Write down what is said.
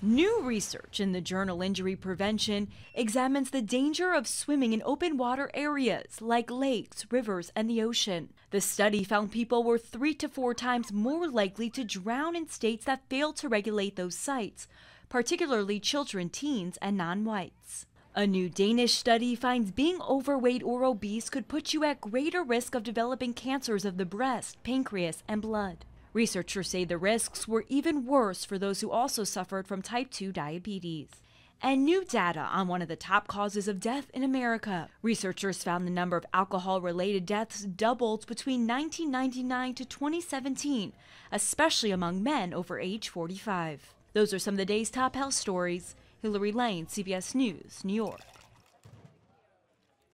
New research in the journal Injury Prevention examines the danger of swimming in open water areas like lakes, rivers, and the ocean. The study found people were three to four times more likely to drown in states that failed to regulate those sites, particularly children, teens, and non whites. A new Danish study finds being overweight or obese could put you at greater risk of developing cancers of the breast, pancreas, and blood. Researchers say the risks were even worse for those who also suffered from type 2 diabetes. And new data on one of the top causes of death in America. Researchers found the number of alcohol related deaths doubled between 1999 to 2017, especially among men over age 45. Those are some of the day's top health stories. Hillary Lane, CBS News, New York.